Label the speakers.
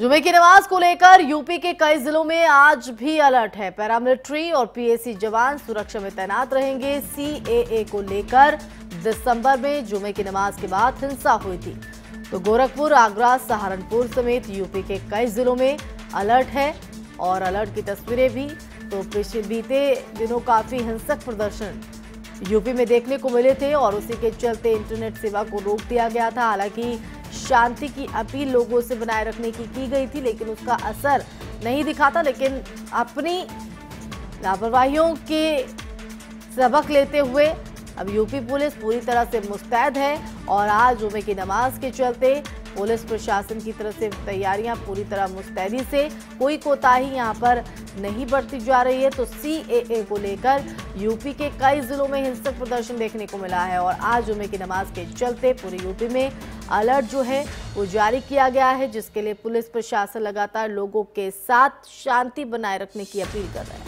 Speaker 1: जुमे की नमाज़ को लेकर यूपी के कई जिलों में आज भी अलर्ट है। पैरामिलिट्री और पीएसी जवान सुरक्षा में तैनात रहेंगे। सीएए को लेकर दिसंबर में जुमे की नमाज़ के बाद हिंसा हुई थी। तो गोरखपुर, आगरा, सहारनपुर समेत यूपी के कई जिलों में अलर्ट है और अलर्ट की तस्वीरें भी। तो पिछले बीते दिनों काफ़ी हिंसक प्रदर्शन यूपी में देखने को मिले थे और उसी के चलते इंटरनेट सेवा को रोक दिया गया था। हालाँकि शांति की अपील लोगों से बनाए रखने की की गई थी, लेकिन उसका असर नहीं दिखा था लेकिन अपनी लापरवाहियों के सबक लेते हुए अब यूपी पुलिस पूरी तरह से मुस्तैद है और आज जुमे की नमाज़ के चलते पुलिस प्रशासन की तरफ़ से तैयारियाँ पूरी तरह मुस्तैदी से, कोई कोताही यहाँ पर नहीं बढ़ती जा रही है। तो सीएए को लेकर यूपी के कई जिलों में हिंसक प्रदर्शन देखने को मिला है और आज जुमे की नमाज़ के चलते पूरे यूपी में अलर्ट जो है, वो जारी किया गया है, जिसके लिए पुलिस प्रशासन लगातार लोगों के साथ शांति बनाए रखने की अपील कर रहा है।